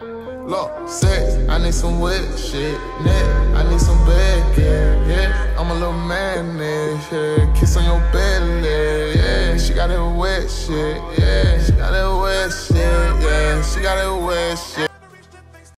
Look, sex, I need some wet shit. Neck, I need some back, yeah, yeah. I'm a little man, yeah. Kiss on your belly, yeah. She got that wet shit, yeah. She got that wet shit, yeah. She got that wet shit.